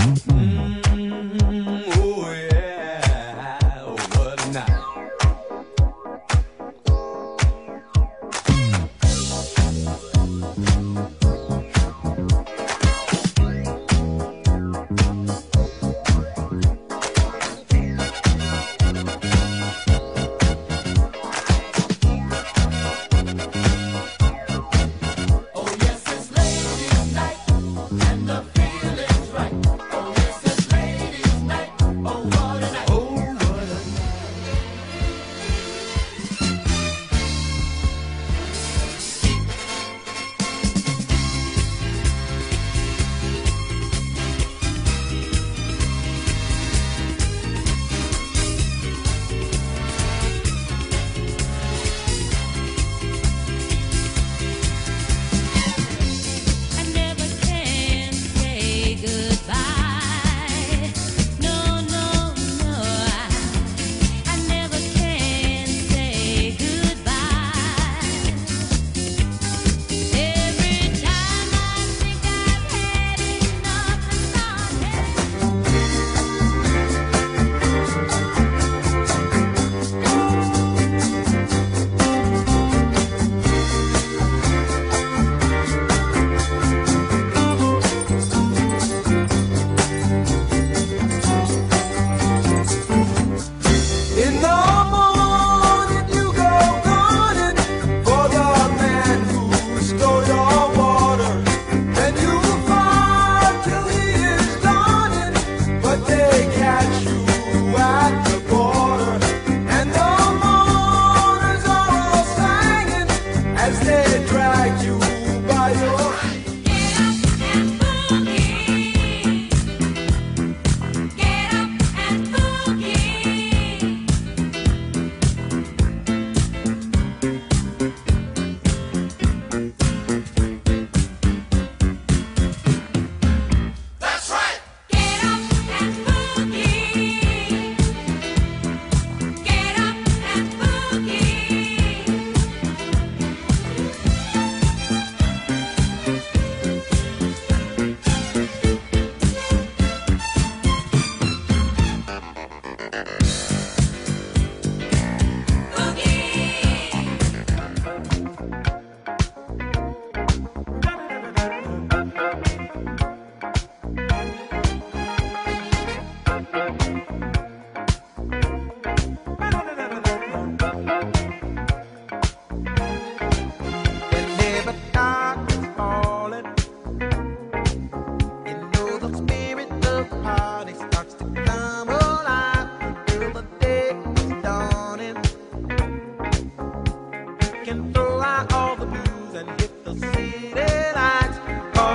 Mm-hmm.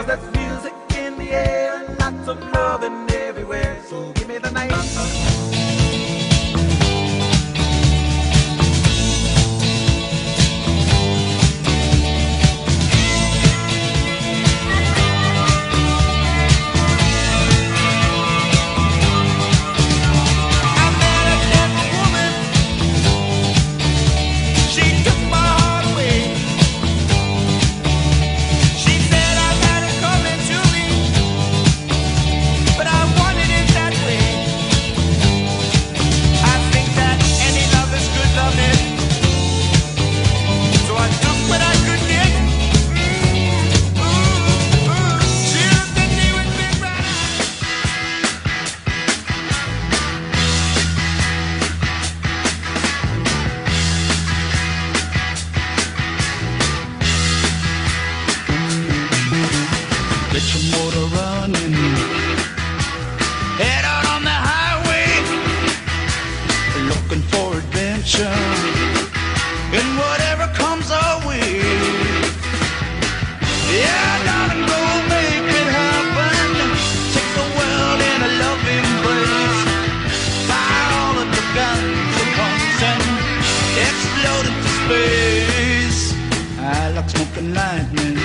Cause there's music in the air and lots of loving everywhere. So give me the night. lightning.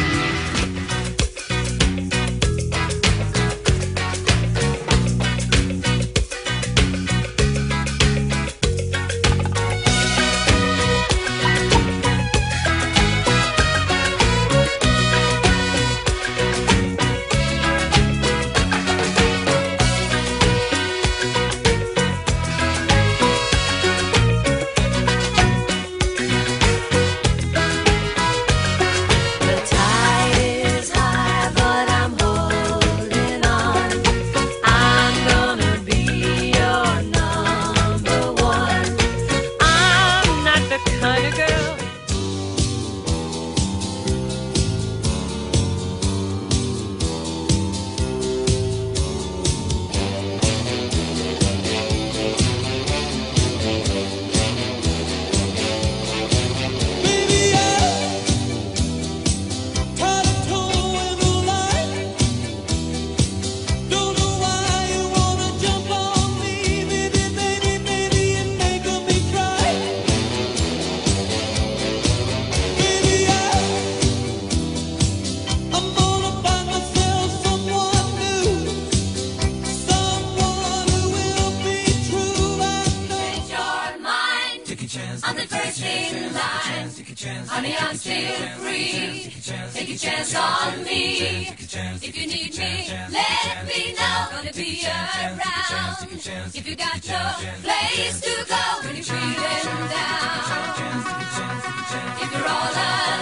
Honey, I'm still free. Take a chance on me. If you need me, let me know. Gonna be around. If you got no place to go when you're feeling down. If you're all alone.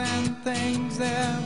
and things there